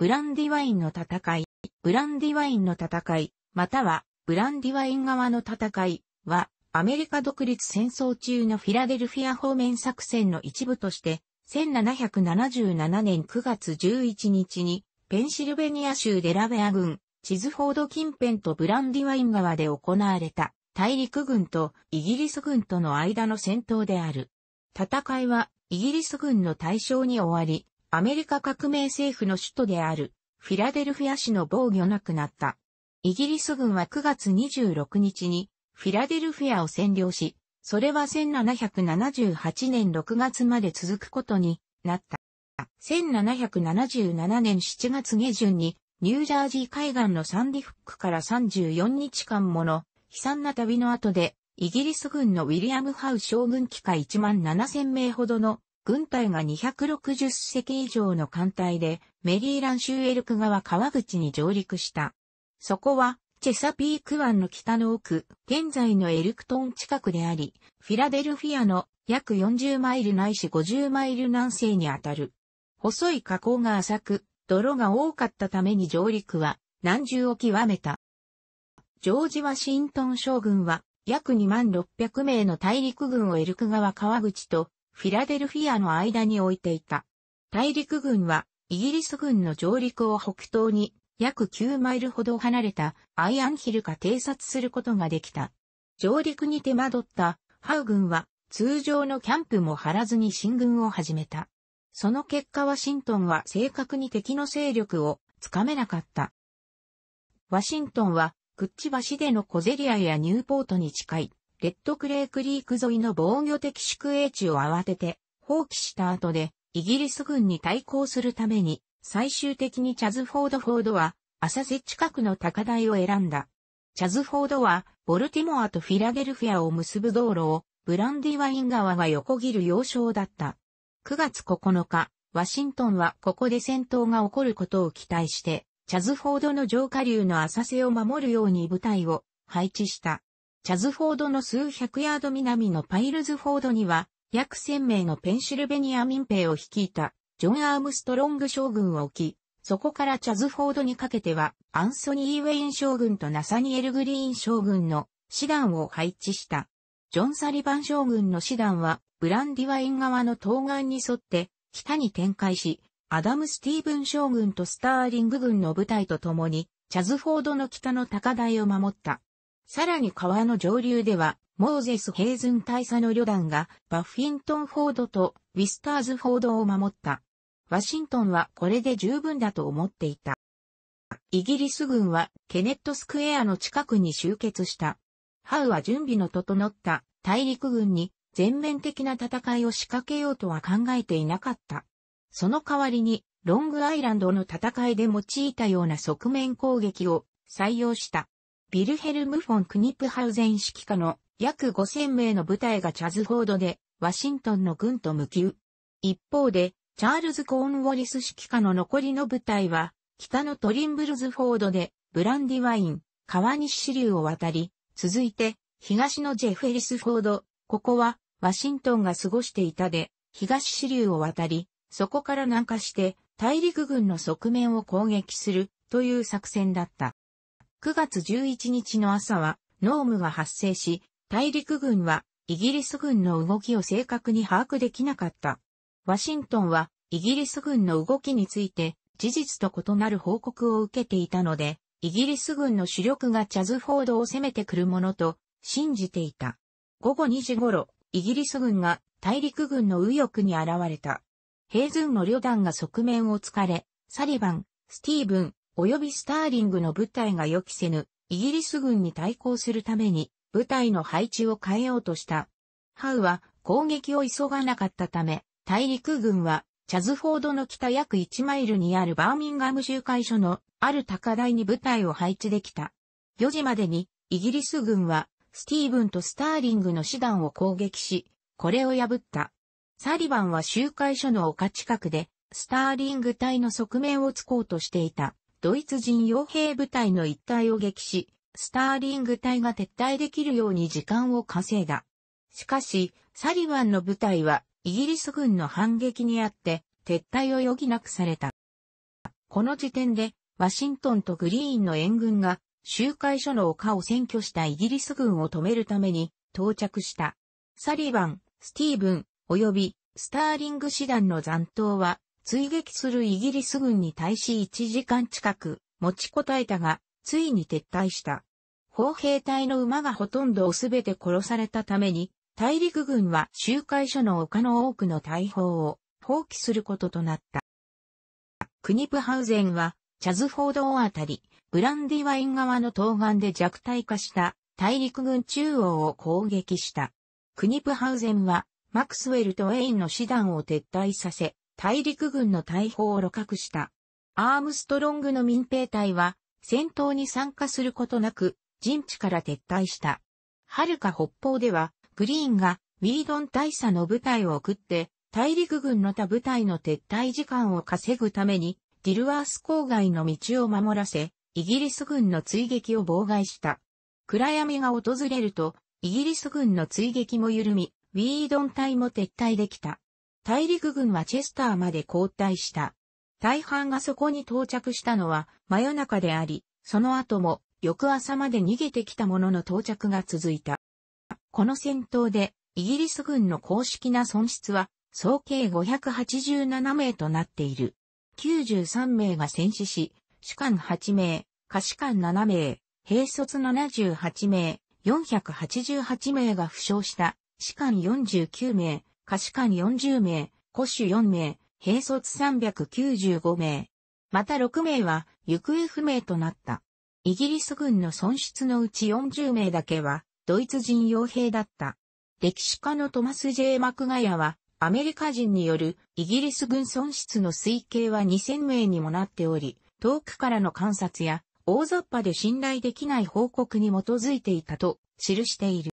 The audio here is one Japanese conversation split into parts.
ブランディワインの戦い、ブランディワインの戦い、または、ブランディワイン側の戦いは、アメリカ独立戦争中のフィラデルフィア方面作戦の一部として、1777年9月11日に、ペンシルベニア州デラベア郡、チズフォード近辺とブランディワイン川で行われた大陸軍とイギリス軍との間の戦闘である。戦いはイギリス軍の対象に終わり、アメリカ革命政府の首都であるフィラデルフィア市の防御なくなった。イギリス軍は9月26日にフィラデルフィアを占領し、それは1778年6月まで続くことになった。1777年7月下旬にニュージャージー海岸のサンディフックから34日間もの悲惨な旅の後でイギリス軍のウィリアム・ハウ将軍機下1万7000名ほどの軍隊が260隻以上の艦隊でメリーラン州エルク川川口に上陸した。そこはチェサピーク湾の北の奥、現在のエルクトン近くであり、フィラデルフィアの約40マイルないし50マイル南西にあたる。細い河口が浅く、泥が多かったために上陸は難重を極めた。ジョージ・ワシントン将軍は約2万600名の大陸軍をエルク川川口とフィラデルフィアの間に置いていた。大陸軍はイギリス軍の上陸を北東に約9マイルほど離れたアイアンヒルか偵察することができた。上陸に手間取ったハウ軍は通常のキャンプも張らずに進軍を始めた。その結果ワシントンは正確に敵の勢力をつかめなかった。ワシントンはクッチ橋での小競り合いやニューポートに近い、レッドクレークリーク沿いの防御的宿営地を慌てて放棄した後で、イギリス軍に対抗するために、最終的にチャズフォードフォードは、浅瀬近くの高台を選んだ。チャズフォードは、ボルティモアとフィラデルフィアを結ぶ道路を、ブランディワイン川が横切る要衝だった。9月9日、ワシントンはここで戦闘が起こることを期待して、チャズフォードの上下流の浅瀬を守るように部隊を配置した。チャズフォードの数百ヤード南のパイルズフォードには、約1000名のペンシルベニア民兵を率いたジョン・アームストロング将軍を置き、そこからチャズフォードにかけては、アンソニー・ウェイン将軍とナサニエル・グリーン将軍の師団を配置した。ジョン・サリバン将軍の師団は、ブランディワイン側の東岸に沿って北に展開し、アダム・スティーブン将軍とスターリング卿の部隊と共に、チャズフォードの北の高台を守った。さらに川の上流では、モーゼス・ヘイズン大佐の旅団が、バッフィントンフォードとウィスターズフォードを守った。ワシントンはこれで十分だと思っていた。イギリス軍はケネットスクエアの近くに集結した。ハウは準備の整った大陸軍に全面的な戦いを仕掛けようとは考えていなかった。その代わりに、ロングアイランドの戦いで用いたような側面攻撃を採用した。ビルヘルム・フォン・クニップハウゼン指揮下の約5000名の部隊がチャズフォードでワシントンの軍と向きう。一方で、チャールズ・コーンウォリス指揮下の残りの部隊は、北のトリンブルズフォードでブランディワイン、川西支流を渡り、続いて、東のジェフェリスフォード、ここは、ワシントンが過ごしていたで、東支流を渡り、そこから南下して大陸軍の側面を攻撃するという作戦だった。9月11日の朝は濃霧が発生し、大陸軍はイギリス軍の動きを正確に把握できなかった。ワシントンはイギリス軍の動きについて事実と異なる報告を受けていたので、イギリス軍の主力がチャズフォードを攻めてくるものと信じていた。午後2時頃、イギリス軍が大陸軍の右翼に現れた。ヘイズンの旅団が側面を突かれ、サリバン、スティーブン、及びスターリングの部隊が予期せぬ、イギリス軍に対抗するために、部隊の配置を変えようとした。ハウは攻撃を急がなかったため、大陸軍は、チャズフォードの北約1マイルにあるバーミンガム集会所のある高台に部隊を配置できた。4時までに、イギリス軍は、スティーブンとスターリングの師団を攻撃し、これを破った。サリバンは集会所の丘近くで、スターリング隊の側面を突こうとしていた、ドイツ人傭兵部隊の一帯を撃し、スターリング隊が撤退できるように時間を稼いだ。しかし、サリバンの部隊は、イギリス軍の反撃にあって、撤退を余儀なくされた。この時点で、ワシントンとグリーンの援軍が集会所の丘を占拠したイギリス軍を止めるために到着した。サリバン、スティーブン、及びスターリング師団の残党は追撃するイギリス軍に対し1時間近く持ちこたえたが、ついに撤退した。砲兵隊の馬がほとんどをすべて殺されたために、大陸軍は集会所の丘の多くの大砲を放棄することとなった。クニプハウゼンは、チャズフォード大あたり、ブランディワイン側の東岸で弱体化した大陸軍中央を攻撃した。クニプハウゼンは、マクスウェルとウェインの師団を撤退させ、大陸軍の大砲を露獲した。アームストロングの民兵隊は、戦闘に参加することなく、陣地から撤退した。遥か北方では、グリーンが、ウィードン大佐の部隊を送って、大陸軍の他部隊の撤退時間を稼ぐために、ディルワース郊外の道を守らせ、イギリス軍の追撃を妨害した。暗闇が訪れると、イギリス軍の追撃も緩み、ウィードン隊も撤退できた。大陸軍はチェスターまで交代した。大半がそこに到着したのは真夜中であり、その後も翌朝まで逃げてきた者のの到着が続いた。この戦闘でイギリス軍の公式な損失は総計587名となっている。93名が戦死し、士官8名、下士官7名、兵卒78名、488名が負傷した、士官49名、士官40名、古手4名、兵卒395名。また6名は行方不明となった。イギリス軍の損失のうち40名だけはドイツ人傭兵だった。歴史家のトマス・ジェイ・マクガヤはアメリカ人によるイギリス軍損失の推計は2000名にもなっており、遠くからの観察や大雑把で信頼できない報告に基づいていたと記している。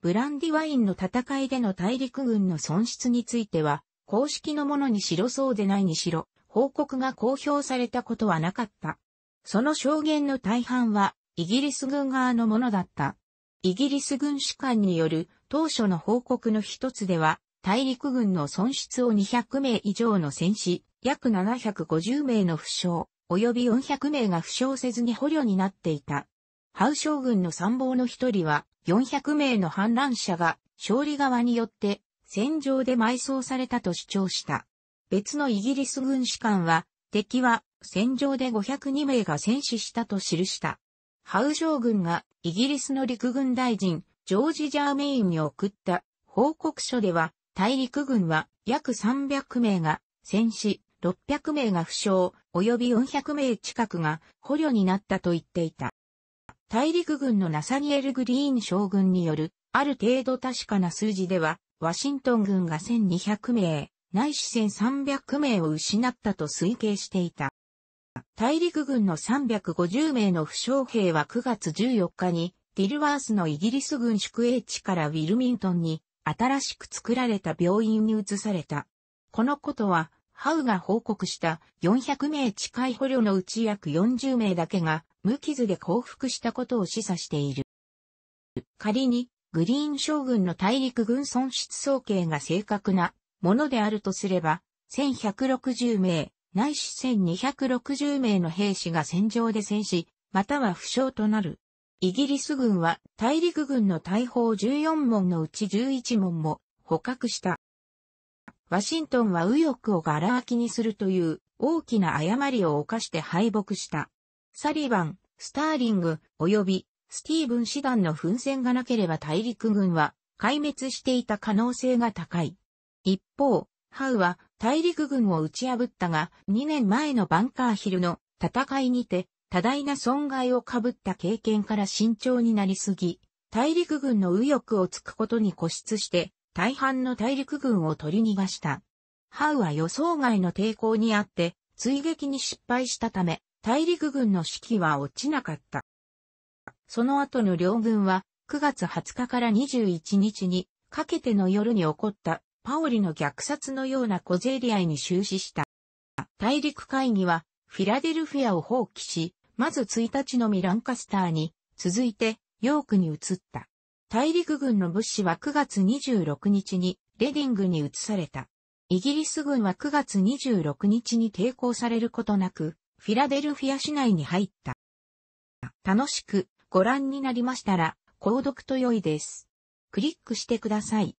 ブランディワインの戦いでの大陸軍の損失については、公式のものにしろそうでないにしろ、報告が公表されたことはなかった。その証言の大半は、イギリス軍側のものだった。イギリス軍士官による当初の報告の一つでは、大陸軍の損失を200名以上の戦死、約750名の負傷、及び400名が負傷せずに捕虜になっていた。ハウ将軍の参謀の一人は、400名の反乱者が勝利側によって戦場で埋葬されたと主張した。別のイギリス軍士官は、敵は戦場で502名が戦死したと記した。ハウ将軍がイギリスの陸軍大臣、ジョージ・ジャーメインに送った報告書では、大陸軍は約300名が戦死、600名が負傷、及び400名近くが捕虜になったと言っていた。大陸軍のナサニエル・グリーン将軍による、ある程度確かな数字では、ワシントン軍が1200名、ないし1300名を失ったと推計していた。大陸軍の350名の負傷兵は9月14日に、ディルワースのイギリス軍宿営地からウィルミントンに新しく作られた病院に移された。このことは、ハウが報告した400名近い捕虜のうち約40名だけが無傷で降伏したことを示唆している。仮に、グリーン将軍の大陸軍損失総計が正確なものであるとすれば、1160名、ないし1260名の兵士が戦場で戦死、または負傷となる。イギリス軍は大陸軍の大砲14門のうち11門も捕獲した。ワシントンは右翼をガラ空きにするという大きな誤りを犯して敗北した。サリバン、スターリング、及びスティーブン師団の奮戦がなければ大陸軍は壊滅していた可能性が高い。一方、ハウは大陸軍を打ち破ったが、2年前のバンカーヒルの戦いにて多大な損害を被った経験から慎重になりすぎ、大陸軍の右翼をつくことに固執して、大半の大陸軍を取り逃がした。ハウは予想外の抵抗にあって、追撃に失敗したため、大陸軍の士気は落ちなかった。その後の両軍は、9月20日から21日に、かけての夜に起こったパオリの虐殺のような小競り合いに終始した。大陸会議は、フィラデルフィアを放棄し、まず1日のミランカスターに、続いて、ヨークに移った。大陸軍の物資は9月26日にレディングに移された。イギリス軍は9月26日に抵抗されることなく、フィラデルフィア市内に入った。楽しくご覧になりましたら、購読と良いです。クリックしてください。